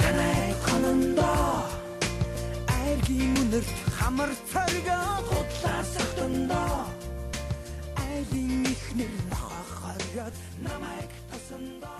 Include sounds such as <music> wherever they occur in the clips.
Танай хананда айргийн үнэрт хамар царга худлаа сахтанда айлын ихнэр нохохоргод намайг тасанда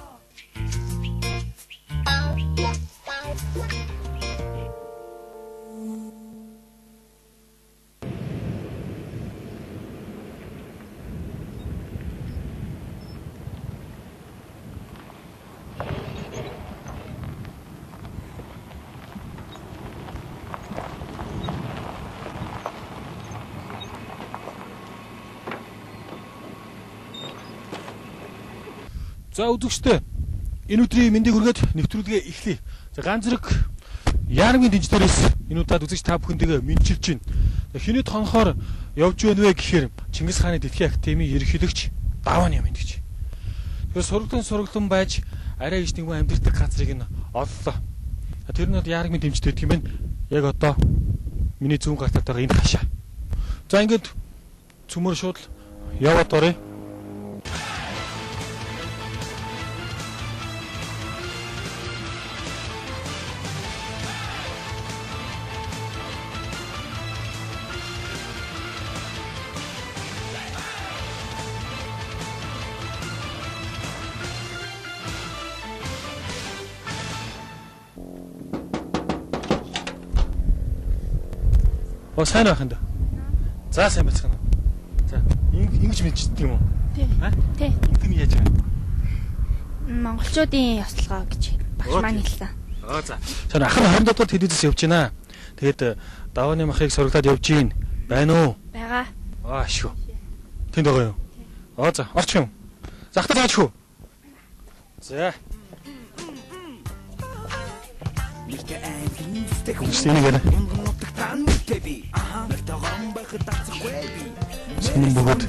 За үзэгчтэй энэ өдрийн мэндийг хүргээд нэвтрүүлгээ эхлэе. За ганц зэрэг Яармын дэнждэрээс энэ удаад үзэгч та бүхэндээ мэдчилж байна. Хинэд хонхоор явж байна вэ гэхээр Чингис хааны Дэлхийн Академийн ерөнхийлөгч Даван юм гэж. Тэгэхээр сургалтын сургалтын байж арай иш нэгэн амьдрэх газрыг нь оллоо. Тэр нь Яармын дэмжтэй гэдэг юм байна. Яг одоо миний зүүн гартаад байгаа энэ хашаа. За ингээд цөмөр шууд яваад оръё. Оо сайн байх энэ. За сайн байцгаана. За ингэж мэдчихдэг юм уу? Тий. Аа? Тий. Ингэм яаж байна? Монголчуудын ёслогоо гэж багш маань хэлсэн. Аа за. Тэр ахын хоорондоо телевизээс явж байна. Тэгээд давааны махыг сурагтаад явж гин. Байна уу? Бага. Аа шүү. Тэнд байгаа юу? Аа за, орч юм. Захтаа заач шүү. За. Милkä айлын сtek Энийг ярэ. Шинэн бөгөөд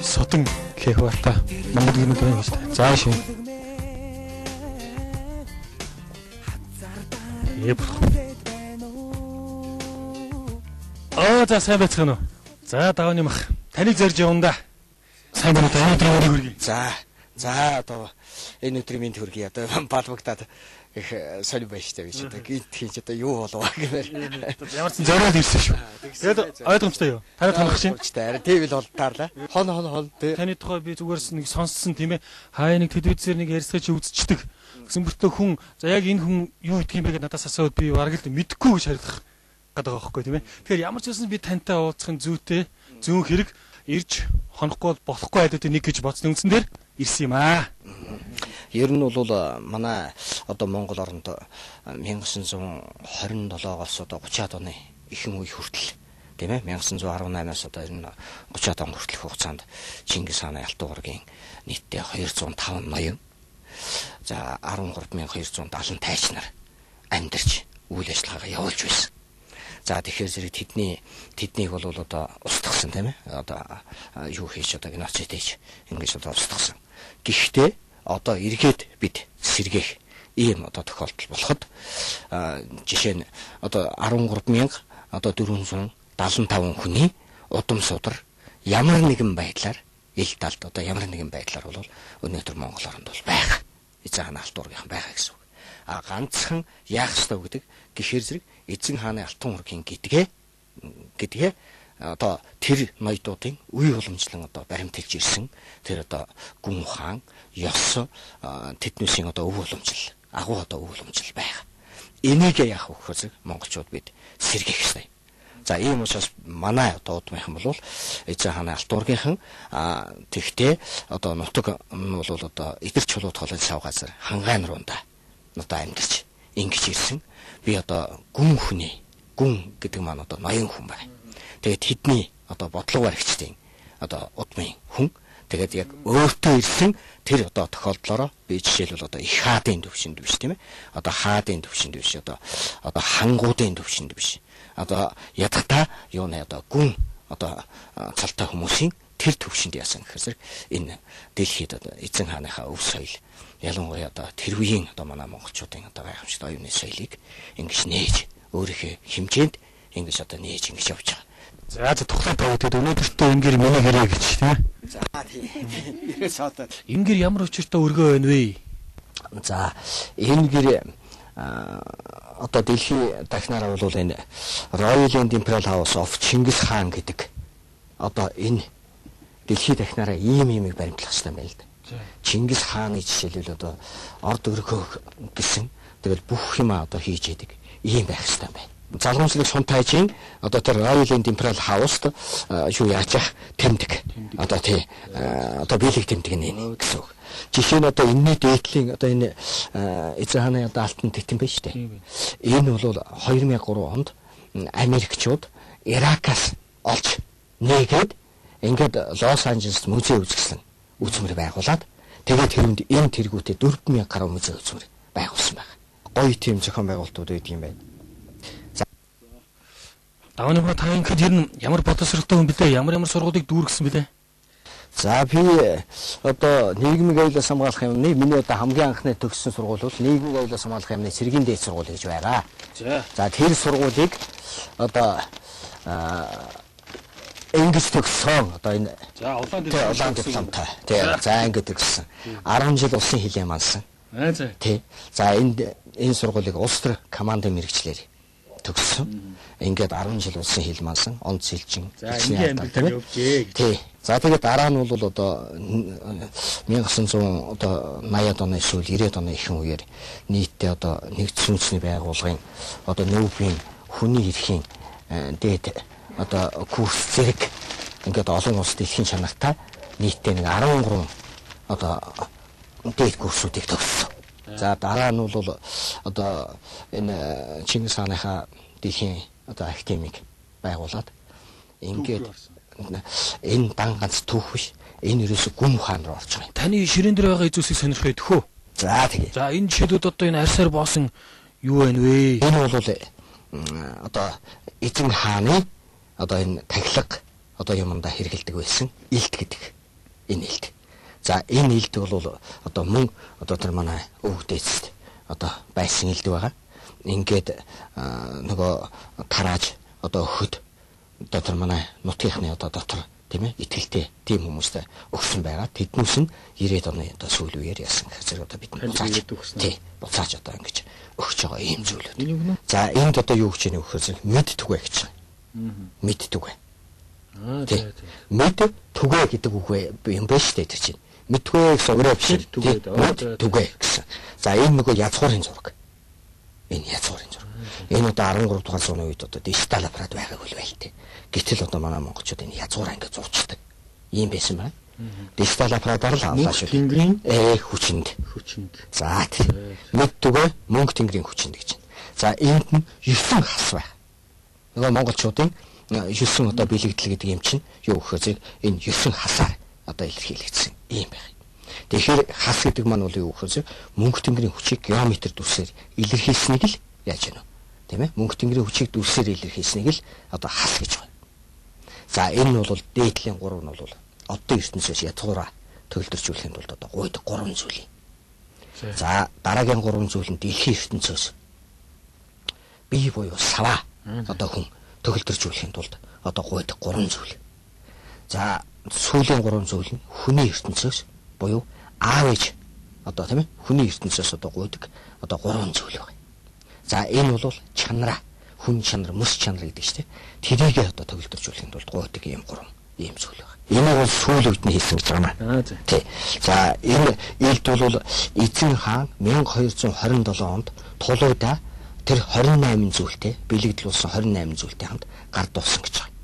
содон кэх бата. Монгол гинүүд байна гэж. За шүү. Еп. Аа за сайн байцгаана уу? За давааны мах. Таныг зорж явна да. Сайн байна уу? Өнөөдөр өрийг хүргэе. За за одоо энэ өдрийн минь төргий одоо <laughs> балбагтаад их сони байж та би ч одоо гинт хийж одоо юу болов гэмээр <laughs> Ямар ч зориод ирсэн шүү. Тэгээд ойлгомжтой юу? Танай танах шин. таар тэвэл бол таарлаа хон хон хон тэ Таны тухай би зүгээрс нэг сонссон тийм ээ. Хаа нэг телевизээр нэг ярьсгаж үзчихдэг. Гэсэн мөртөө хүн за яг энэ хүн юу гэдг юм бэ гэдээ надаас асууад би бараг л мэдэхгүй гэж харих гэдэг байгаа байхгүй тийм ээ. Тэгэхээр ямар ч байсан би тантай уулзахын зүйтэй зүүн хэрэг ирж хонохгүй бол болохгүй айдуудын нэг гэж бодсон үндсэн дээр ирсэн юм аа. Ер нь бол манай одоо Монгол оронд 1927-оос одоо 30-аад оны ихэнх үе хүртэл тийм ээ 1918-аас одоо ер нь 30-аад он хүртэлх хугацаанд Чингис хааны Алтан уургийн нийтдээ 205 ноён за 13270 тайч нар амьдарч үйл ажиллагаагаа явуулж байсан. За тэгэхээр зэрэг тэдний тэднийг бол одоо устгасан тийм ээ. Одоо а, юу хийж одоо геноцид хийж ингэж одоо устгасан. Гэхдээ одоо эргээд бид сэргээх ийм одоо тохиолдол болоход жишээ нь одоо 13000 одоо 475 хүний удам судар ямар нэгэн байдлаар ил талд одоо ямар нэгэн байдлаар бол өнөөдөр Монгол оронд бол байгаа. Эзэн хааны алт уургийнхан байгаа гэсэн үг. А ганцхан яах ёстой гэдэг гэхээр зэрэг эзэн хааны алтан уургийн гэдгээ гэдгээ одоо тэр ноёдуудын үе уламжлан одоо баримтэлж ирсэн тэр одоо гүн хаан ёс тэднүүсийн одоо өв уламжлал агуу одоо өв уламжлал байгаа. Энийг яах вэ гэхээр монголчууд бид сэргээх ёстой. За ийм учраас манай одоо удмынхан бол эзэн хааны алтуургийнхан тэгтээ одоо нутаг нь бол одоо идэр чулууд холын сав газар хангайн руунда одоо амьдарч ингэж ирсэн. Би одоо гүн хүний гүн гэдэг маань одоо ноён хүн байна. Тэгээд тэдний одоо бодлого баригчдын одоо удмын хүн тэгээд яг өөртөө ирсэн тэр одоо тохиолдлороо би жишээлбэл одоо их хаадын төвшөнд биш тийм ээ. Одоо хаадын төвшөнд биш одоо одоо хангуудын төвшөнд биш. Одоо ядахта юу нэ одоо гүн одоо цалтай хүмүүсийн тэр төвшөнд яасан гэхээр энэ дэлхийд одоо эзэн хааныхаа өв соёл ялангуяа одоо тэр үеийн одоо манай монголчуудын одоо гайхамшигт оюуны соёлыг ингэж нээж өөрийнхөө хэмжээнд ингэж одоо нээж ингэж явж байгаа. За за тухайн тавд тэгээд өнөөдөртөө ингээр миний хэрэг гэж тийм. За тийм. Ерөөс одоо Ингээр ямар учиртай өргөө байна вэ? За энэ гэр а, одоо дэлхийн дахнаараа бол энэ Royal and Imperial House of Чингис хаан гэдэг одоо энэ дэлхийн дахнаараа ийм иймийг баримтлах хэрэгтэй юм байна л да. Чингис хааны жишээлбэл одоо орд өргөх гэсэн тэгэл бүх юм одоо хийж яадаг ийм байх хэрэгтэй юм байна залгамжлаг сун тайжийн одоо тэр Royal Imperial House-д юу яаж ах тэмдэг. Одоо тий одоо биелэг тэмдэг нэ гэсэн үг. Жишээ нь одоо энэний дээдлийн одоо энэ эзэн хааны одоо алтан титэм байж штэ. Энэ бол 2003 онд Америкчууд Иракаас олж нээгээд ингээд Лос Анжелест музей үзүүлсэн үзмэр байгуулад тэгээд тэрэнд энэ тэргүүтээ 4000 гаруй музей үзмэр байгуулсан байна. Гоё тийм зохион байгуулалтууд байдаг юм байна. Давны ба та ингээд ер нь ямар бодосролтой хүн блэ? Ямар ямар сургуулийг дүүргэсэн блэ? За би одоо нийгмийн аюулаас хамгаалах юмны миний одоо хамгийн анхны төгссөн сургууль бол нийгмийн аюулаас хамгаалах юмны цэргийн дээд сургууль гэж байгаа. За. Тэр сургуулийг одоо ингэж төгссөн. Одоо энэ За улаан улаан дипломтой. Тий. За ингэж төгссөн. 10 жил улсын хилээ мансан. Аа за. Тий. За энд энэ сургуулийг улс төр командын мэрэгчлэр төгссөн. Ингээд 10 жил улсын хил мансан. Онц сэлжин. За ингийн амьдрал явжээ. Тий. За тэгээд дараа нь бол одоо 1900 одоо 80-ад оны эсвэл 90-ад оны ихэнх үеэр нийтдээ одоо нэгдсэн үндэсний байгууллагын одоо нүүбийн хүний эрхийн дээд одоо курс зэрэг ингээд олон улс дэлхийн чанартай нийтдээ нэг 13 одоо дээд курсуудыг төгссөн. За дараа нь бол одоо энэ Чингис хааныхаа дэлхийн одоо академик байгуулад ингээд энэ дан ганц түүх биш энэ ерөөсө гүн хаан руу орж байгаа юм. Таны ширээн дээр байгаа эзүүсийг сонирхох өгөхөө. За тэгээ. За энэ жишээлүүд одоо энэ арьсаар боосон юу байна вэ? Энэ бол одоо эзэн хааны одоо энэ тахилга одоо юмдаа хэрэгэлдэг байсан илт гэдэг энэ илт. За энэ илт бол одоо мөн одоо тэр манай өвгдээцэд одоо байсан илт байгаа. Ингээд нөгөө тарааж одоо өхөд одоо тэр манай нутгийнхны одоо дотор тийм ээ итгэлтэй тийм хүмүүстэй өгсөн байгаа. Тэднээс нь 90-ад оны одоо сүүл үеэр яасан гэх зэрэг одоо бид буцааж тий буцааж одоо ингэж өгч байгаа ийм зүйлүүд. За энд одоо юу гэж яах вэ мэд түгэ гэж байгаа. Мэд түгэ. Аа тий. Мэд түгэ гэдэг үг юм байна шүү дээ тэр чинь. Мэдгүй гэсэн өөрөө биш. Түгэ гэсэн. За энэ нөгөө язгуурын зураг. Энэ язгуурын зураг. Энэ одоо 13 дугаар зууны үед одоо дижитал аппарат байгаагүй л байл тээ. Гэтэл одоо манай монголчууд энэ язгуураа ингээд зурчдаг. Ийм байсан байна. Дижитал аппаратаар л авлаа шүү. Тэнгэрийн ээ хүчинд. хүчинд. За тийм. Нэг түгэ мөнгө тэнгэрийн хүчинд гэж байна. За энд нь 9 хас байх. Нөгөө монголчуудын 9 одоо бэлэгдэл гэдэг юм чинь юу гэхээр энэ 9 хасаар одоо илэрхийлэгдсэн ийм байх. Тэгэхээр хас гэдэг маань бол юу гэхээр мөнгө тэнгэрийн хүчийг геометр дүрсээр илэрхийлсэнийг л яаж яана вэ? Тийм ээ? Мөнгө тэнгэрийн хүчийг дүрсээр илэрхийлсэнийг л одоо хас гэж байна. За энэ нь бол дээдлийн 3 нь бол одоо ертөнцөөс ятгуура төгөлдржүүлэхэд бол одоо гуйдаг 3 зүйл юм. За дараагийн 3 зүйл нь дэлхийн ертөнцөөс бие буюу сава одоо хүн төгөлдржүүлэхэд тулд одоо гуйдаг 3 зүйл. За сүүлийн 3 зүйл нь хүний ертөнцөөс буюу аав ээж одоо тийм ээ хүний ертөнцөөс одоо гуйдаг одоо 3 зүйл байна. За энэ бол чанараа хүн чанар, мөс чанар гэдэг чинь тэрийг одоо төгөлдржүүлэхэд бол гуйдаг юм гурван ийм зүйл байна. Энэ бол сүүл үед нь хийсэн гэж байна. Тий. За энэ илт бол эзэн хаан 1227 онд тулуудаа тэр 28 зүйлтэй бэлэгдлүүлсэн 28 зүйлтэй хамт гар дуусан гэж байна.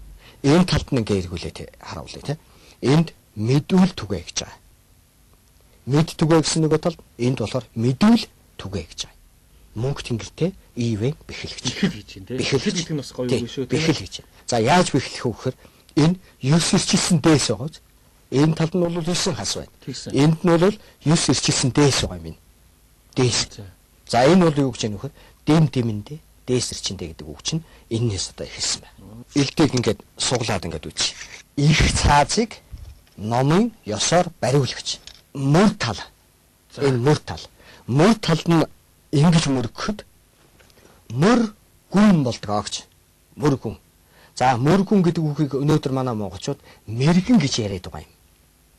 Энэ талд нь ингээ эргүүлээ тий харуулъя тий. Энд мэдүүл түгэ гэж байгаа. Мэд түгэ гэсэн нөгөө талд энд болохоор мэдүүл түгэ гэж байгаа мөнгө тэнгэртэй ивэн бэхэлгч. Бэхэл гэж юм те. Бэхэл гэдэг нь бас гоё юм шүү. Бэхэл гэж. За яаж бэхлэх вэ гэхээр энэ 9 ирчилсэн дээс байгааз энэ талд нь бол 9 хас байна. Энд нь бол 9 ирчилсэн дээс байгаа юм. Дээс. За энэ бол юу гэж яах вэ? Дэм дэмэндээ дээс ирчэндээ гэдэг үг чинь энэс одоо ихэлсэн байна. Илтгийг ингээд суглаад ингээд үз. Их цаазыг номын ёсоор бариулагч. Мөр тал. Энэ мөр тал. Мөр тал нь ингэж мөргөхөд мөр гүн болдог гэж. Мөр гүн. За мөр гүн гэдэг үгийг өнөөдөр манай монголчууд мэрэгэн гэж яриад байгаа юм.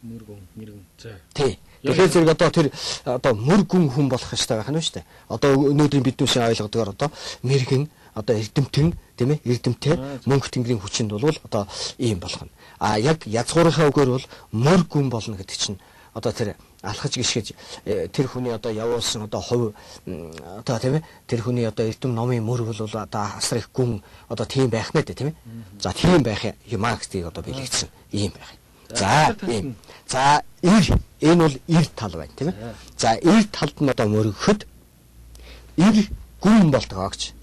Мөргөн, мэргэн. За. Тий. Тэгэхээр зэрэг одоо тэр одоо мөр гүн хүн болох хэрэгтэй байх нь шүү дээ. Одоо өнөөдрийн биднүүсийн ойлгодгоор одоо мэрэгэн одоо эрдэмтэн тийм ээ эрдэмтэй мөнх тэнгэрийн хүчинд бол одоо ийм болох нь. А яг язгуурынхаа үгээр бол мөр гүн болно гэдэг чинь одоо тэр алхаж гიშгэж э, тэр хүний одоо явуулсан одоо хувь одоо тийм ээ тэр хүний одоо эрдэм номын мөр бол одоо асар их гүн одоо тийм байх нэ тийм ээ. За тийм байх юм Марксыг одоо бэлэгдсэн ийм байх. За ийм. За ир энэ бол ир тал байна тийм ээ. За ир талд нь одоо мөрөгөхөд ир гүн болдог гэж.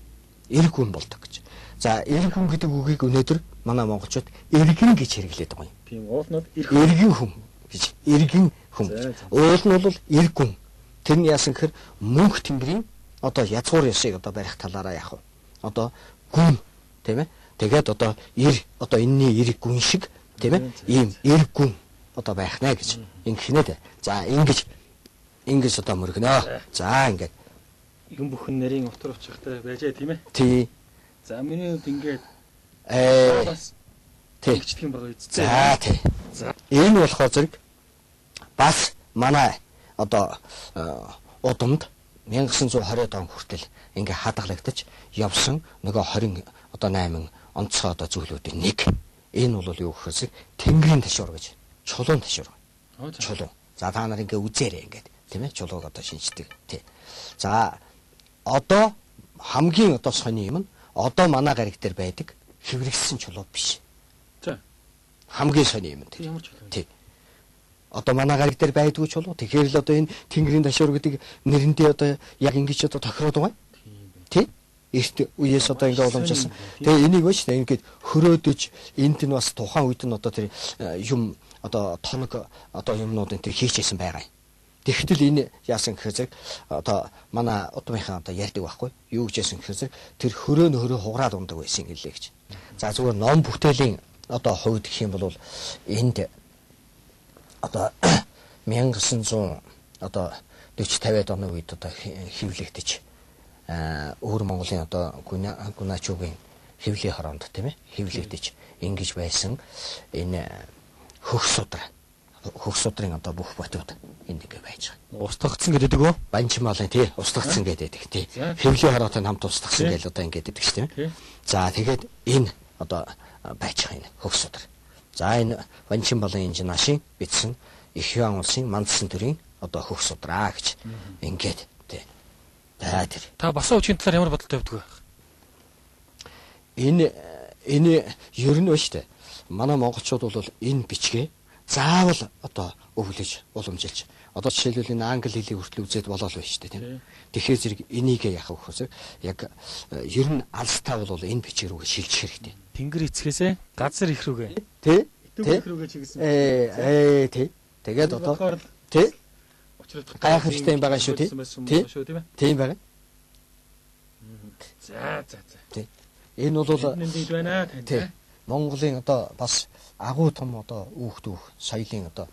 Ир гүн болдог гэж. За ир гүн гэдэг үгийг өнөөдөр манай монголчууд иргэн гэж хэрэглээд байгаа юм. Тийм уулнууд иргэн хүн гэж. Иргэн хүн. Уул нь бол ир гүн. Тэр нь яасан гэхээр мөнх тэнгэрийн одоо язгуур ясыг одоо барих талаараа яах вэ? Одоо гүн тийм ээ. Тэгээд одоо ир одоо энэний ир гүн шиг тийм ээ ийм эрг гүн одоо байх нэ гэж ингэх нэ дээ. За ингэж ингэж одоо мөргөнөө. За ингээд юм бүхэн нарийн утар учиртай байжээ тийм ээ. тий. За миний хувьд ингээд Ээ тэгчдэг юм байгаа үст. За тий. За. Энэ болохоор зэрэг бас манай одоо э, удамд 1920-ад он хүртэл ингээ хадгалагдаж явсан нөгөө 20 одоо 8 онцгой одоо зүйлүүдийн нэг. Энэ бол юу гэхээс тэнгэрийн ташуур гэж. Чулуун ташуур. Чулуун. За та нар ингээ үзээрэй ингээд тийм ээ чулууг одоо шинждэг. Тий. За одоо хамгийн одоо сони юм нь одоо манай гариг дээр байдаг хэврэгсэн чулуу биш. За. Хамгийн сони юм Тэр ямар ч юм. Тий. Одоо манай гариг дээр байдгүй чулуу. Тэгэхээр л одоо энэ тэнгэрийн ташуур гэдэг нэрэндээ одоо яг ингэж одоо тохироод байгаа. Тий? Эрт үеэс одоо ингээ уламжласан. Тэгээ энийг бач ингээд хөрөөдөж энд нь бас тухайн үед нь одоо тэр э, юм одоо тоног одоо юмнуудын тэр хийчихсэн байгаа юм. Тэгтэл энэ яасан гэхээр зэрэг одоо манай удмынхаа одоо ярьдаг байхгүй юу гэж яасан гэхээр зэрэг тэр хөрөө нөхрөө хугараад ундаг байсан гэлээ гэж. За зүгээр ном бүтээлийн одоо хувьд гэх юм бол энд одоо <coughs> 1900 одоо 40 50-аад оны үед одоо аа өвөр Монголын одоо гуна гуначуугийн хевлийн хороонд тийм ээ хевлэгдэж ингэж байсан энэ хөх судар хөх судрын одоо бүх бодууд энд ингэ байж байгаа. Устгагдсан гэдэг үү? Банчмалын тий устгагдсан гэдэг тий. За. Хевлийн хороотой хамт устгагдсан гэж одоо ингэ гэдэг Тий. тийм. За тэгээд энэ одоо байж байгаа энэ хөх судар. За энэ банчин болон инженашийн бичсэн их юан улсын мандсан төрийн одоо хөх судраа гэж ингээд тий. За тэр Та босоо үчийн талаар ямар бодолтой явдаг вэ? энэ энэ ер нь ба штэ. Манай монголчууд бол энэ бичгээ заавал одоо өвлөж уламжилж одоо жишээлбэл энэ англи хэлийг хүртэл үзээд болоо л байна штэ тийм. Тэгэхээр зэрэг энийг яах вэ гэхээр яг э, ер нь алстай бол энэ бичгээр үгээ шилжих хэрэгтэй. Тэнгэр эцгээсээ газар их рүүгээ. Тэ? Тэ? Ээ ээ тэ. Тэгээд одоо тэ учрах Гайхалтай юм байгаа шүү, тий? Тий? Шүү тийм тийм байна. За за за. Энэ бол дийд байна тань. Монголын одоо бас агуу том одоо үүхт үүх соёлын одоо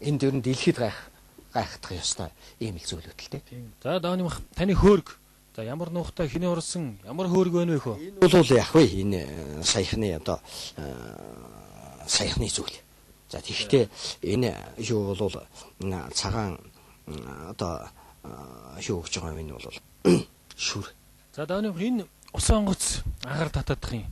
энэ дөр нь дэлхийд гайх гайхах ёстой ийм л зүйлүүд л. Тийм. За дааны мах таны хөөрг. За ямар нуухтай хиний урсан ямар хөөрг байна вэ хөө? Энэ бол яг вэ энэ э, саяхны одоо э, саяхны зүйл. За тэгэхдээ энэ юу бол цагаан одоо э, юу гэж байгаа юм энэ бол <clears throat> шүр. За мах энэ усан онгоц анхаар татаадах юм.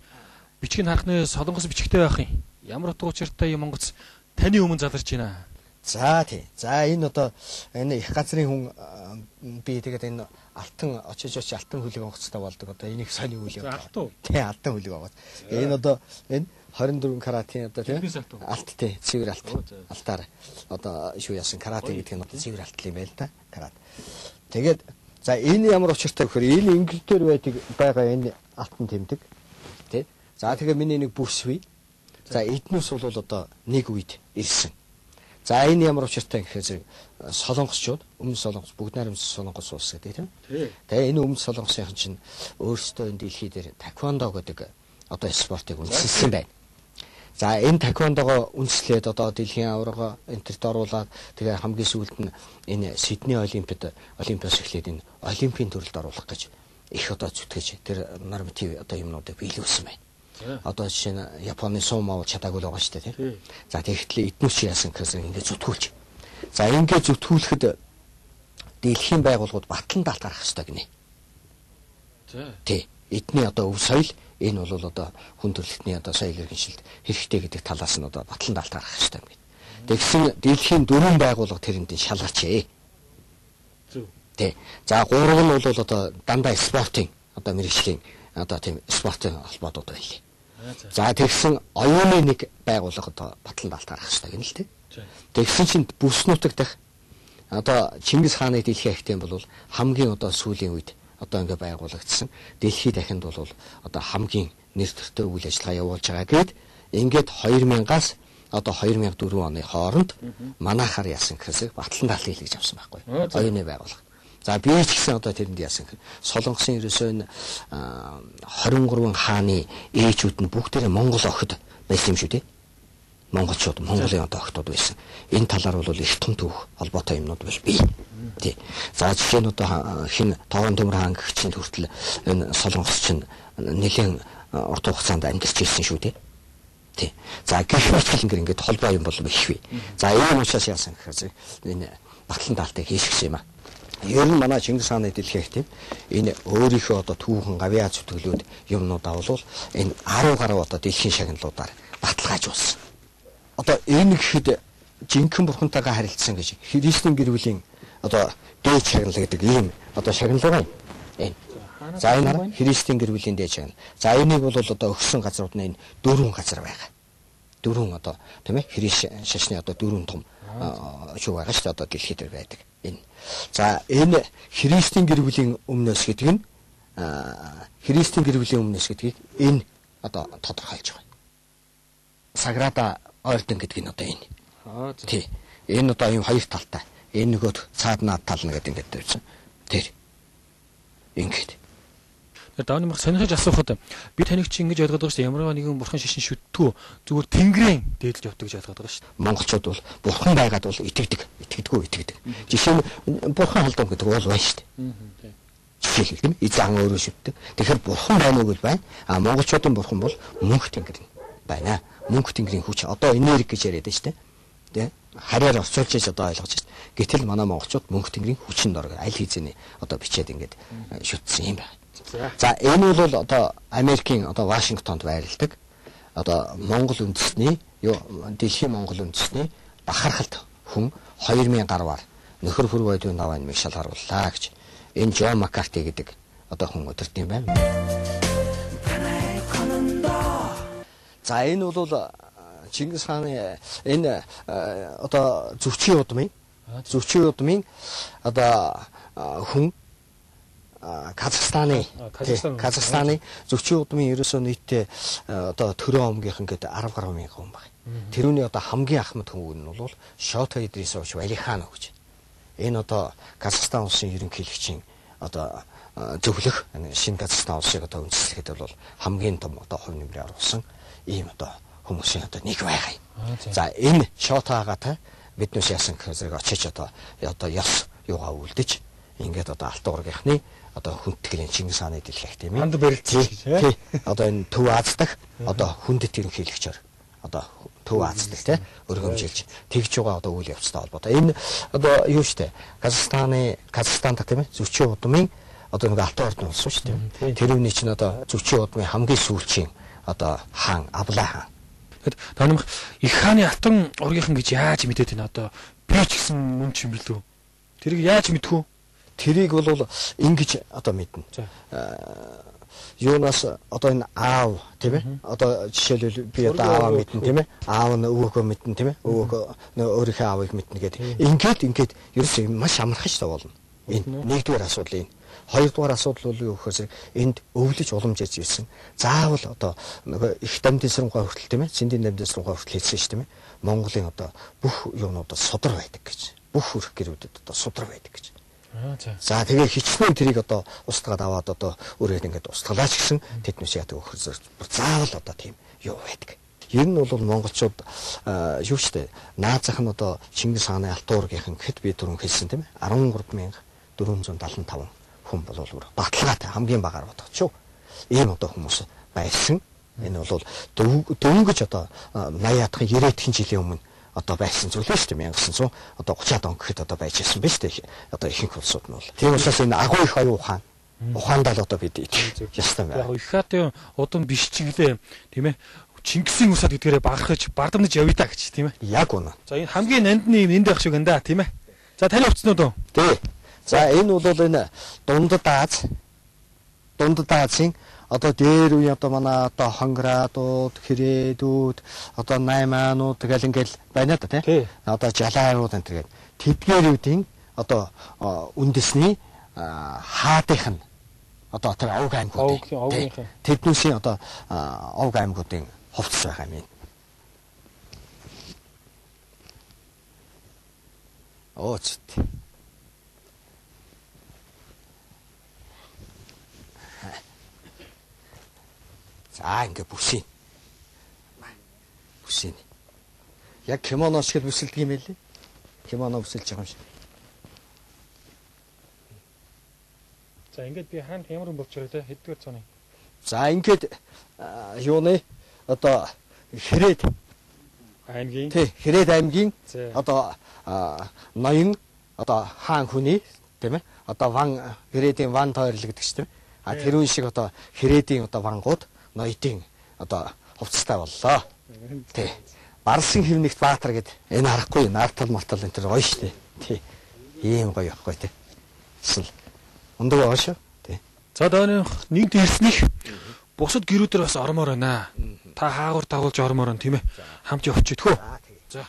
Бичгийг харахны солонгос бичгтэй байх юм. Ямар утга учиртай юм онгоц таны өмнө задарч байна. За тий. За энэ одоо энэ их газрын хүн би тэгээд энэ алтан очиж очиж алтан хөлөг онгоцтой болдог одоо энийг сони үйл За юм. алтуу. Тий алтан хөлөг онгоц. Энэ одоо энэ 24 каратын одоо тий алтан. алт тий цэвэр алт. Алтаар одоо шүү яасан каратын гэдэг нь одоо цэвэр алт юм байл та. Карат. Тэгээд за энэ ямар учиртай гэхээр энэ инглитээр байдаг байгаа энэ алтан тэмдэг. За тэгээ миний нэг бүсвэ. За эднээс бол одоо нэг үед ирсэн. За энэ ямар учиртай гэхээр зэрэг солонгосчууд өмнө солонгос бүгд найрамд солонгос улс гэдэг тийм. Тий. Тэгээ энэ өмнө солонгосын чинь өөрсдөө энэ дэлхий дээр таквондо гэдэг одоо спортыг үндэслэсэн байна. За энэ таквондогоо үндэслээд одоо дэлхийн аварга энтерт оруулаад тэгээ хамгийн сүүлд нь энэ Сидней олимпиад олимпиас эхлээд энэ олимпийн төрөлд оруулах гэж их одоо зүтгэж тэр норматив одоо юмнуудыг биелүүлсэн байна. Одоо жишээ нь Японы сумо чадаагүй л байгаа шүү дээ Тий. тийм. За тэгэхдээ эднүс яасан гэхээр ингээд зүтгүүлж. За ингээд зүтгүүлэхэд дэлхийн байгууллагууд батлан даалт гарах хэрэгтэй гинэ. Тий. Эдний одоо өв соёл энэ бол одоо хүн төрөлхтний одоо соёл иргэншилд хэрэгтэй гэдэг талаас нь одоо батлан даалт гарах хэрэгтэй юм гээд. Тэгсэн дэлхийн дөрвөн байгууллага тэрэнд шалгаач ээ. Зөв. Тий. За гурав нь бол одоо дандаа спортын одоо мэрэгжлийн одоо тийм спортын холбоодууд байлээ. За. Тэгсэн оюуны нэг байгууллага одоо батлан даалт гарах хэрэгтэй гэнэ л тий. За. Тэгсэн чинь бүс нутаг дах одоо Чингис хааны дэлхийн ахтын бол хамгийн одоо сүүлийн үед одоо ингээ байгуулагдсан дэлхийд дахинд бол одоо хамгийн нэр төртэй үйл ажиллагаа явуулж байгаа гэд ингээд 2000-аас одоо 2004 оны хооронд манайхаар яасан гэхээс батлан даалт хийлгэж авсан байхгүй. Оюуны байгууллага. За би ч гэсэн одоо тэрэнд яасан гэхээр Солонгосын ерөөсөө энэ, аа, 23 хааны ээжүүд нь бүгдээрээ Монгол охид байсан юм шүү дээ. монголчууд Монголын одоо охтууд байсан. Энэ талаар бол их том түүх холбоотой юмнууд биш бий. Тий. За жишээ нь одоо хин тоорон төмөр хаан гэгчийн хүртэл энэ солонгос чинь нэгэн урт хугацаанд амьдарч ирсэн шүү дээ. Тий. За гэх мэт ингэр ингээд холбоо юм бол их бий. За энэ учраас яасан гэхээр энэ батлан даалтыг хийх гэсэн юм аа. Ер нь манай Чингис хааны дэлхийх тийм энэ өөрийнхөө одоо түүхэн гавьяа зүтгэлүүд юмнуудаа бол энэ 10 гаруй одоо дэлхийн шагналуудаар баталгаажуулсан. Одоо энэ гэхэд жинхэнэ бурхантайгаа харилцсан гэж христийн гэр бүлийн одоо дээд шагнал гэдэг ийм одоо шагнал байгаа юм. Энэ. За энэ христийн гэр бүлийн дээд шагнал. За энийг бол одоо өгсөн газрууд нь энэ дөрвөн газар байгаа. Дөрвөн одоо тийм ээ христ шашны одоо дөрвөн том шүү байгаа шүү дээ одоо дэлхийд байдаг. Энэ. За энэ христийн гэр бүлийн өмнөөс гэдэг нь христийн гэр бүлийн өмнөөс гэдгийг энэ одоо тодорхойлж байгаа. Саграда орден гэдэг нь одоо энэ. Аа. Тий. Энэ одоо юм хоёр талтай. Энэ нөгөө цаад наад тал нь гэдэг ингээд тавьсан. Тэр. Ингээд. Тэр давны мах сонирхож асуухад би таныг чи ингэж ойлгоод байгаа шүү дээ. Ямарваа нэгэн бурхан шишин шүтдгүү зүгээр тэнгэрийн дээдлж явдаг гэж ойлгоод байгаа шүү дээ. Монголчууд бол бурхан байгаад бол итгэдэг. Итгэдэггүй итгэдэг. Жишээ нь бурхан халдам гэдэг уул байна шүү дээ. Жишээ хэл тийм эзэн өөрөө шүтдэг. Тэгэхээр бурхан байна уу гэж байна. А монголчуудын бурхан бол мөнх тэнгэр байна. Мөнх тэнгэрийн хүч одоо энерги гэж яриад байна шүү дээ. Тэ? Харьяар орчуулж иж одоо ойлгож байна. Гэтэл манай монголчууд мөнх тэнгэрийн хүчинд орго аль хэзээний одоо бичээд ингээд шүтсэн юм байна. За. Энэ бол одоо Америкийн одоо Вашингтонд байрладаг. Одоо Монгол үндэсний юу дэлхийн Монгол үндэсний бахархалт хүн 2000 гаруйар нөхөр хөр байдгийн даваа нэмийг шалгарууллаа гэж энэ Джон Маккарти гэдэг одоо хүн өдөрт юм байна. За энэ бол а, Чингис хааны энэ а, одоо зөвчийн удмын зөвчийн удмын одоо хүн Казахстаны Казахстаны зөвчийн удмын ерөөсөө нийтээ одоо төрөө омгийнх ингээд 10 гаруй мянган хүн байна. Тэрүүний одоо хамгийн ахмад хүн нь бол Шота Идрисович Валиханов гэж. Энэ одоо Казахстан улсын ерөнхийлөгчийн одоо зөвлөх шинэ Казахстан улсыг одоо үндэслэхэд бол хамгийн том одоо хувь нэмрээ оруулсан ийм одоо хүмүүсийн одоо нэг байгаа юм. За. Энэ шотаагаатай биднээс яасан гэхээр очиж одоо одоо ёс юугаа үлдэж ингээд одоо Алт уургийнхны одоо хүндэтгэлийн Чингис хааны дэлгэх тийм ээ. Ханд барилдсан гэж, ээ? Тий. Одоо энэ төв Аздах одоо хүндэт ерөнхийлөгчөөр одоо төв Аздах тий өргөмжилж тэгж байгаа одоо үйл явцтай холбоотой. Энэ одоо юу штэ Казахстаны Казахстанд тийм ээ зөвчийн удмын одоо нэг алт ордон болсон шүү дээ. Тэр үний чинь одоо зөвчийн удмын хамгийн сүүлчийн одоо хаан Аблаа хаан Тэгэд давны мах их хааны алтан ургийнхан гэж яаж мэдээд байна одоо би ч гэсэн мөн ч юм билүү. Тэрийг яаж мэдхүү? Тэрийг бол ингэж одоо мэднэ. За. юунаас одоо энэ аав тийм ээ? Одоо жишээлбэл би одоо ааваа мэднэ тийм ээ? Аав нь өвөөгөө мэднэ тийм ээ? Өвөөгөө өөрийнхөө аавыг мэднэ гэдэг. Ингээд ингээд ерөөсөө маш амархан шүү дээ болно. Энэ нэгдүгээр асуудал энэ. Хоёрдугаар асуудал бол юу гэхээр энд өвлөж уламжиж ирсэн. Заавал одоо нөгөө их дамдисрангуй хүртэл тийм ээ? Цэндийн дамдисрангуй хүртэл хэлсэн шүү тийм ээ? Монголын одоо бүх юунуудад содар байдаг гэж. Бүх хөрх гэрүүдэд одоо содар байдаг гэж за. Тэгээ хичнээн тэрийг одоо устгаад аваад одоо өөрөө ингээд устгалаач гэсэн тэднээс яадаг өгөх заавал одоо тийм юу байдаг. Ер нь бол монголчууд юу штэ наазах нь одоо Чингис хааны алтуургийнхэн гэхэд би түрүүн хэлсэн тийм ээ 13475 хүн бол баталгаатай хамгийн багаар бодох шүү. Ийм одоо хүмүүс байсан. Энэ бол дөнгөж одоо 80-аад 90-ийн жилийн өмнө одоо байсан зүйл шүү дээ 1900 одоо 30-аад он гэхэд одоо байж ирсэн биз дээ одоо ихэнх улсууд нь бол тийм учраас энэ агуу их оюун ухаан ухаандаа л одоо бид итгэх ёстой Яг байна. их хатын удам биш ч гэлээ тийм ээ. Чингисийн усад гэдгээрээ багахж бардамнаж явъя да гэж тийм ээ. Яг үнэ. За энэ хамгийн нандны юм энд байх шиг энэ да тийм ээ. За таны хувцснууд уу? Тий. За энэ бол энэ дундад Аз дундад Азийн одоо дээр үе одоо манай одоо хонградууд, хэрээдүүд, одоо наймаанууд тэгэл ингээл байна да Тий. тий. Одоо жалаарууд энэ тэгээд тэдгээрүүдийн одоо үндэсний хаадынх нь одоо тэр овг аймагууд тэднүүсийн одоо овг аймагуудын хувцас байгаа юм. Оо зүт. За ингээ бүсийн. Бүсийн. Яг кимоно шиг бүсэлдэг юм байлээ. Кимоно бүсэлж байгаа юм шиг. За ингээд би хаана ямар юм болж байгаа те хэддүгээр цааны. За ингээд юу нэ одоо хэрээд Аймгийн. тий хэрээд аймгийн одоо ноён одоо хаан хүний тийм ээ одоо ван хэрээдийн ван тойрлогддог шүү дээ. А тэр үн шиг одоо хэрээдийн одоо вангууд ноёдын одоо хувцастай боллоо. Тий. Барсан хивнэгт баатар гэд энэ харахгүй наартал мартал энэ төр гоё дээ. Тий. Ийм гоё явахгүй тий. Сэл. Ундаг шүү. Тий. За дооны нэг дэрснэх бусад гэрүүдэр бас ормоор байна. Та хаагур дагуулж ормоор байна тийм ээ. Хамт явчих тхөө. За.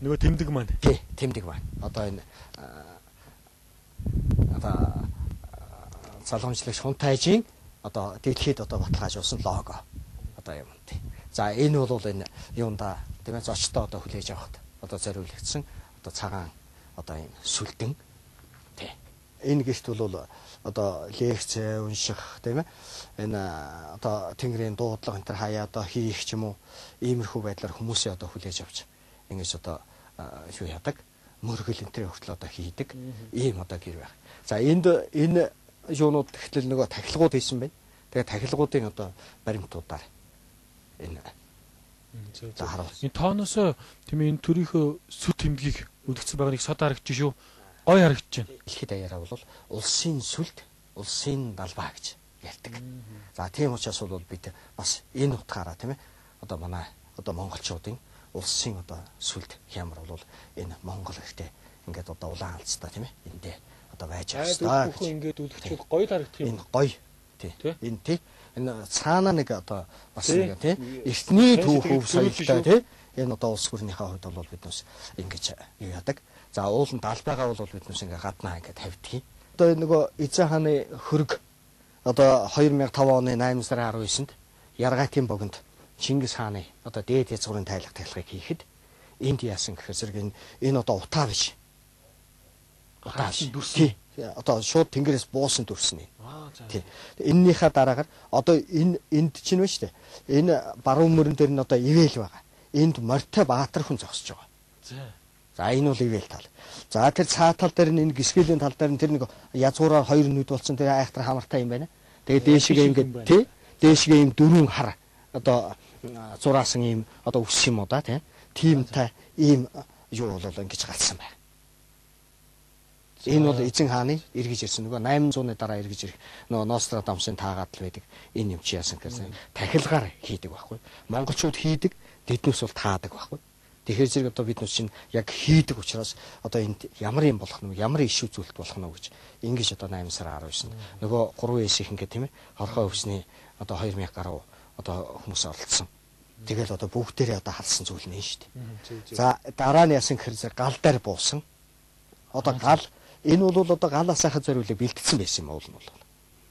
Нөгөө тэмдэг маань. Тий, тэмдэг байна. Одоо энэ аа, одоо аа, залгамжлагч хунтайжийн одоо дэлхийд одоо баталгаажуулсан лого. Одоо юм тий. За энэ бол энэ юунда тийм ээ зочтой одоо хүлээж авахд одоо зориулагдсан одоо цагаан одоо энэ сүлдэн тий. Энэ гихт бол одоо лекц унших тийм ээ энэ одоо тэнгэрийн дуудлага энэ хаяа одоо хийх ч юм уу иймэрхүү байдлаар хүмүүсээ одоо хүлээж авч ингэж одоо юу яадаг мөргөл энэ төр хүртэл одоо хийдэг ийм одоо гэр байх. За энд энэ юунууд гэхтэл нөгөө тахилгууд хийсэн байна. Тэгээ тахилгуудын одоо баримтуудаар энэ за харуул. Энэ тооноос тийм энэ төрийнхөө сүт тэмдгийг үлдгэсэн байгааг сод харагдаж шүү. Гой харагдаж байна. Дэлхийд даяараа бол улсын сүлд, улсын далбаа гэж ярьдаг. За тийм учраас бол бид бас энэ утгаараа тийм ээ одоо манай одоо монголчуудын улсын одоо сүлд хямар бол энэ монгол ихтэй ингээд одоо улаан алцтай тийм ээ эндээ одоо байж байгаа үхэх ингээд үлдчихвэл гоё харагдах юм. энэ гоё. Тий? Энэ тий? Энэ цаана нэг одоо бас нэг тий? Эртний Тий, түүх тий, өв соёлтой шүү. тий? Энэ одоо улс төрнийхээ хувьд бол биднээс ингэж юу яадаг? За уулын далбайгаа бол биднээс ингээ гаднаа ингээ тавьдгийг. Одоо нөгөө эзэн хааны хөрг одоо 2005 оны 8 сарын 19-нд Яргатын богинд Чингис хааны одоо дээд язгуурын тайлах тайлхыг хийхэд энд яасан гэхээр зэрэг энэ энэ одоо утаа биш утаа биш Хаасан дүрсэн. одоо шууд тэнгэрээс буусан дүрсэн юм. Тий. Эннийхээ дараагаар одоо энэ энд чинь байна шүү дээ. Энэ баруун мөрөн дээр нь одоо ивэл байгаа. Энд морьтой баатар хүн зогсож байгаа. За. За энэ бол ивэл тал. За тэр цаа тал дээр нь энэ гисгэлийн тал дээр нь тэр нэг язгуураар хоёр нүд болсон тэр айхтар хамартай юм байна. Тэгээ дээшгээ ингээд тий. Дээшгээ юм дөрвөн хар одоо зураасан юм одоо үс юм уу да тий. Тимтай ийм юу бол ингэж галсан байна. Энэ бол эзэн хааны эргэж ирсэн нөгөө 800-ны дараа эргэж ирэх нөгөө Нострадамсын таагаад л байдаг. Энэ юм чи яасан гэсэн тахилгаар хийдэг байхгүй. Монголчууд хийдэг, тэднээс бол таадаг байхгүй. Тэгэхээр зэрэг одоо бид нар чинь яг хийдэг учраас одоо энд ямар юм болох нь? Ямар иш үзүүлэлт болох нь гэж ингэж одоо 8 сар 19 нөгөө 3 эсих ингээ тийм ээ хорхой өвсний одоо 2000 гаруй одоо хүмүүс оролцсон. Тэгэл одоо бүгдээрээ одоо харсан зүйл нэ шүү дээ. За дараа нь яасан гэхээр зэрэг гал дээр буусан. Одоо гал энэ бол одоо галаас хахад зориулыг бэлтгэсэн байсан юм уул нь бол.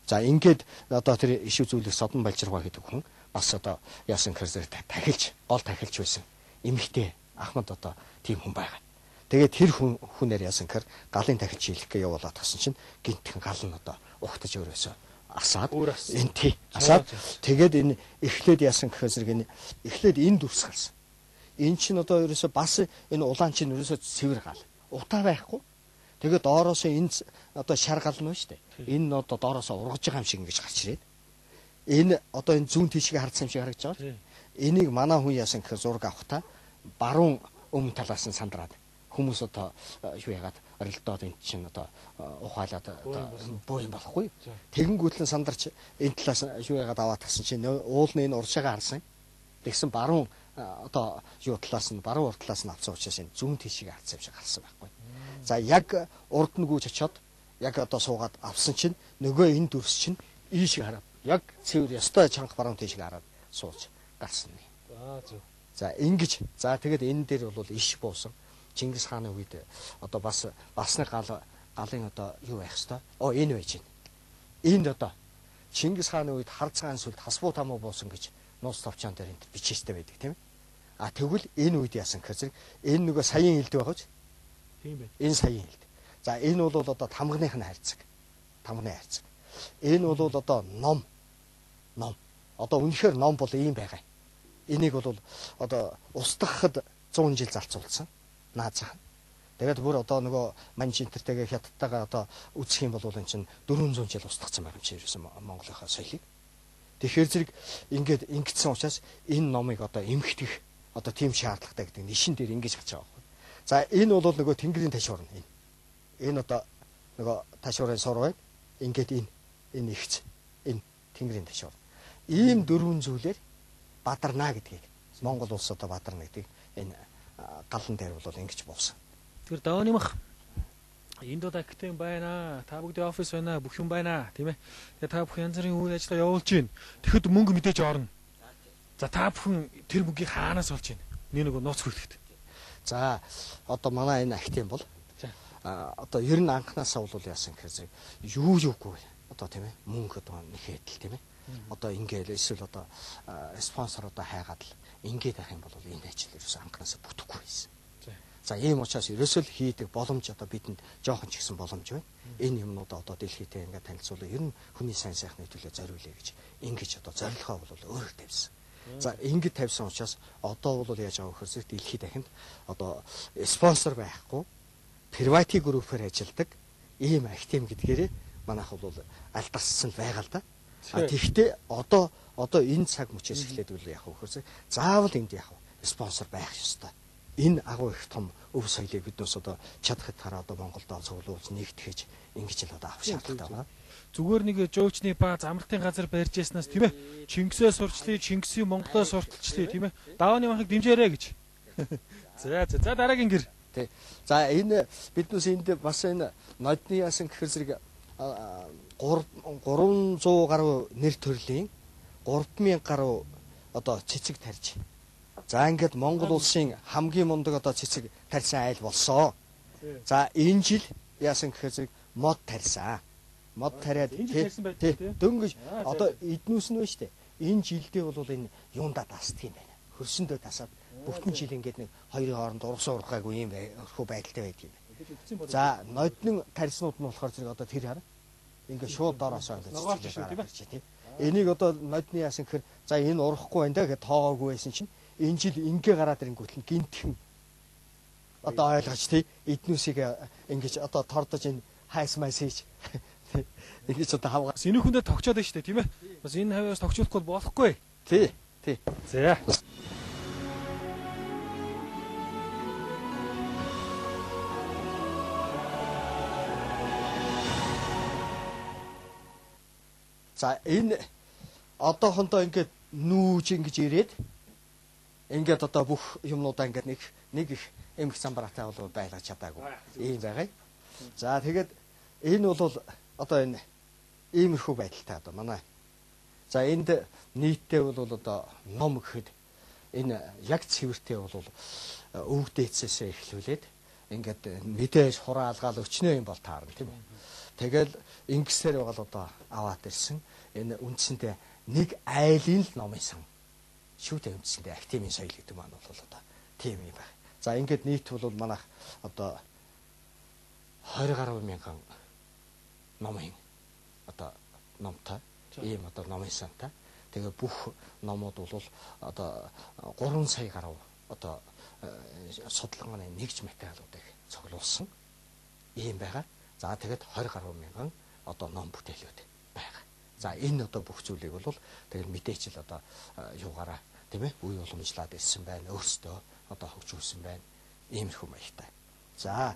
За ингээд одоо тэр иш үзүүлэх содон балжиргаа гэдэг хүн бас одоо яасан зэрэг тахилж гол тахилж байсан. Эмэгтэй Ахмад одоо тийм хүн байгаа. Тэгээд тэр хүн хүнээр яасан гэхээр галын тахилж хийлэх гээ явуулаад тасан чинь гинтхэн гал нь одоо ухтаж өрөөсөө асаад энэ тий асаад тэгээд энэ эхлээд яасан гэхээр зэрэг энэ эхлээд энэ дүрс гарсан. Энэ чинь одоо ерөөсөө бас энэ улаан чинь ерөөсөө цэвэр гал. Утаа байхгүй. Тэгээд доороосоо энэ одоо шар гал нь шүү дээ. Энэ нь одоо доороосоо ургаж байгаа юм шиг ингэж гарч ирээд. энэ одоо энэ зүүн тишгийг хардсан юм шиг харагдаж байгаа. Энийг манай хүн яасан гэхээр зураг авахта баруун өмнө талаас нь сандраад хүмүүс одоо э, юу яагаад орилдоод энэ чинь одоо э, ухаалаад одоо буу юм болохгүй. Тэгэнгүүтлэн сандарч энэ талаас юу яагаад аваад тасан чинь уулны энэ уршаага харсан. Тэгсэн баруун э, одоо юу талаас нь баруун урд талаас нь авсан учраас энэ зүүн тишгийг хардсан юм шиг харсан байхгүй. За яг урд нь гүйж очиод яг одоо суугаад авсан чинь нөгөө энэ дүрс чинь ийшиг хараад яг цэвэр ёстой чанга баруун тишгийг хараад сууж гарсан нь. За зөв. За ингэж за тэгээд энэ дээр бол иш буусан Чингис хааны үед одоо бас басны гал галын одоо юу байх хэвээр оо энэ байж байна. Энд одоо Чингис хааны үед хар цагаан сүлд хасбуу тамуу буусан гэж нууц товчон дээр энд бичээстэй байдаг тийм ээ. А тэгвэл энэ үед яасан гэхээр энэ нөгөө саяын хилд байгаа ч Тийм байх. энэ саяын хилд. За энэ бол одоо тамганых нь хайрцаг. Тамганы хайрцаг. Энэ бол одоо ном. Ном. Одоо үнэхээр ном бол ийм байгаа. Энийг бол одоо устгахад 100 жил зарцуулсан. Наазах. Тэгээд бүр одоо нөгөө манжинтертэйгээ хятадтайгаа одоо үсэх юм бол энэ чинь 400 жил устгацсан байгаа юм чи ерөөсөн Монголынхаа соёлыг. Тэгэхээр зэрэг ингээд ингэсэн учраас энэ номыг одоо эмхтэх одоо тийм шаардлагатай гэдэг нишин дээр ингэж гарч байгаа. За энэ бол нөгөө тэнгэрийн ташуур нь энэ. Энэ одоо нөгөө ташуурын сур байна. Ингээд энэ энэ ихц энэ тэнгэрийн ташуур. Ийм дөрвөн зүйлээр бадарна гэдгийг Монгол улс одоо бадарна гэдгийг энэ галан дээр бол ингэж буусан. Тэр даваанимах энд одоо актем байна. Та бүгдийн офис байна. Бүх юм байна. Тийм ээ. Тэгээ та бүх янз бүрийн үйл ажиллагаа явуулж байна. Тэгэхэд мөнгө мэдээж орно. За та бүхэн тэр мөнгийг хаанаас олж байна? Нэг нэг нууц хүртэхэд. За одоо манай энэ актем бол За. а, одоо ер нь анханасаа бол яасан гэхээр юу юугүй одоо тийм ээ мөнгө одоо нэхэдэл тийм ээ одоо ингээл эсвэл одоо спонсор одоо хайгаад л ингээд байх юм бол энэ ажил ерөөсөө анханасаа бүтэхгүй байсан. За. Ийм учраас ерөөсөө л хийдэг боломж одоо бидэнд жоохон ч гэсэн боломж байна. Энэ юмнуудаа одоо дэлхийдээ ингээд танилцуулах ер нь хүний сайн сайхны төлөө зориулъя гэж ингэж одоо зорилгоо бол өөрөөр тавьсан. За ингэж тавьсан учраас одоо бол яаж байгаа вэ гэхээр дэлхийд дахинд одоо спонсор байхгүй привати группээр ажилладаг ийм актем гэдгээрээ манайх бол алдарсан байгаа л да. Тэгвэл одоо одоо энэ цаг мөчөөс эхлээд үл яах вэ гэхээр заавал энд яах вэ спонсор байх ёстой. Энэ агуу их том өв соёлыг биднээс одоо чадхад тараа одоо Монголд цуглуулж нэгтгэж ингэж л одоо авах шаардлагатай байна. Зүгээр нэг жуучны ба замралтын газар барьж яснаас тийм ээ. Чингисээ сурчлаа, Чингисийн Монголоо сурталчлаа тийм ээ. Давааны махыг дэмжээрэй гэж. <laughs> За за за дараагийн гэр. Тий. За энэ биднээс энд бас энэ нодны яасан гэхэр зэрэг а, гур- 300 гаруй нэр төрлийн 3000 гаруй одоо цэцэг тарьж. За ингээд Монгол улсын хамгийн мундаг одоо цэцэг тарьсан айл болсон. За энэ жил яасан гэхэр зэрэг мод тарьсан. Мод тариад дөнгөж одоо эднүүс нь ба штэ. Энэ жилдээ бол энэ юундаа тасдаг юм байна. Хөрсөндөө тасаад бүтэн жил ингээд нэг хоёрын хооронд ургасан ургаагүй юм бай- өрхөө байдалтай байдаг юм. За нодны тарьснууд нь болохоор зэрэг одоо тэр хараа. Ингээ шууд доороосоо ингээ Нургаалж цэцгэлээ шүү, тийм ээ? гараад ирж тийм. Энийг одоо нодны яасан гэхээр за энэ урахгүй байна да гэхэд тоогоогүй байсан чинь энэ жил ингээ гараад ирэнгүүт нь гинтхэн одоо ойлгож тий эднүсийг ингэж одоо тордож энэ хайс майс хийж <laughs> ингэж одоо хавгаа Бас энэ хүндээ тогчоод байна шүү дээ тийм ээ. Бас энэ хавьяас тогчуулахгүй бол болохгүй. тий тий За. За энэ одоохондоо ингээд нүүж ингэж ирээд ингээд одоо бүх юмнуудаа ингээд нэг нэг их эмх самбараатай бол байлгаж чадаагүй. Ийм байгаа. За тэгээд энэ бол одоо энэ иймэрхүү байдалтай одоо манай. За энд нийтдээ бол одоо ном гэхэд энэ яг цэвэртэй бол өвөг дээдсээс эхлүүлээд ингээд мэдээж хураалгаал өчнөө юм бол таарна тийм үү. Тэгэл ингэсээр байгаа л одоо аваад ирсэн. Энэ үндсэндээ нэг айлын л номын сан. Шүүтэй үндсэндээ активийн соёл гэдэг маань бол одоо тийм юм байна. За ингээд нийт бол манайх одоо 20 гаруй мянган номын одоо номтой ийм одоо номын сантай. Тэгээ бүх номууд бол одоо 3 сая гаруй одоо э, судалгааны нэгж материалуудыг цуглуулсан ийм байгаа. За тэгээд 20 гаруй мянган одоо ном бүтээлүүд байгаа. За энэ одоо бүх зүйлийг бол тэгэл мэдээч л одоо э, юугаараа тийм ээ үе уламжлаад ирсэн байна. Өөрсдөө одоо хөгжүүлсэн байна. Иймэрхүү маягтай. За